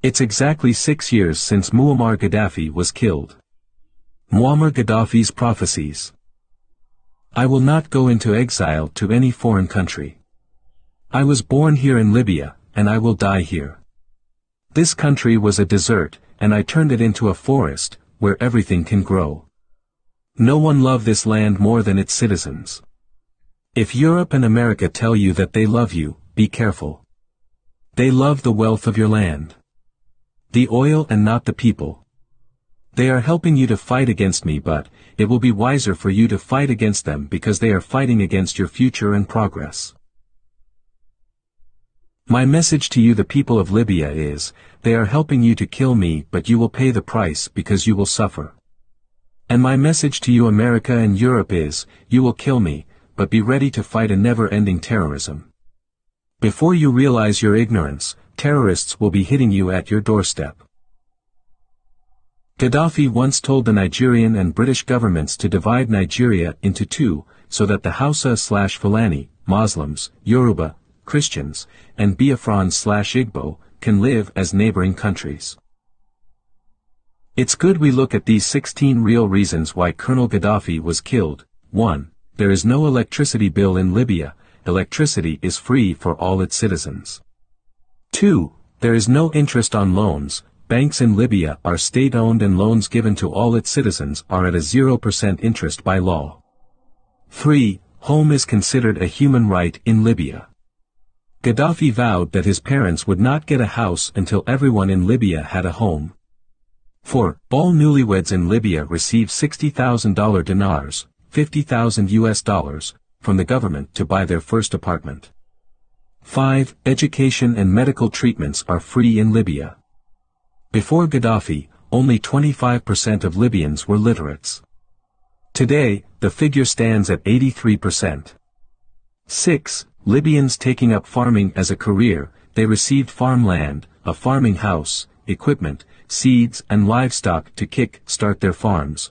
It's exactly six years since Muammar Gaddafi was killed. Muammar Gaddafi's prophecies. I will not go into exile to any foreign country. I was born here in Libya, and I will die here. This country was a desert, and I turned it into a forest, where everything can grow. No one loved this land more than its citizens. If Europe and America tell you that they love you, be careful. They love the wealth of your land. The oil and not the people. They are helping you to fight against me but, it will be wiser for you to fight against them because they are fighting against your future and progress. My message to you the people of Libya is, they are helping you to kill me but you will pay the price because you will suffer. And my message to you America and Europe is, you will kill me, but be ready to fight a never-ending terrorism. Before you realize your ignorance, terrorists will be hitting you at your doorstep. Gaddafi once told the Nigerian and British governments to divide Nigeria into two, so that the Hausa slash Fulani, Muslims, Yoruba, Christians, and Biafran slash Igbo, can live as neighboring countries. It's good we look at these 16 real reasons why Colonel Gaddafi was killed. 1. There is no electricity bill in Libya, electricity is free for all its citizens. 2. There is no interest on loans, banks in Libya are state-owned and loans given to all its citizens are at a 0% interest by law. 3. Home is considered a human right in Libya. Gaddafi vowed that his parents would not get a house until everyone in Libya had a home. 4. All newlyweds in Libya receive $60,000 dinars, 50,000 US dollars, from the government to buy their first apartment. 5. Education and medical treatments are free in Libya. Before Gaddafi, only 25% of Libyans were literates. Today, the figure stands at 83%. 6. Libyans taking up farming as a career, they received farmland, a farming house, equipment, seeds and livestock to kick start their farms,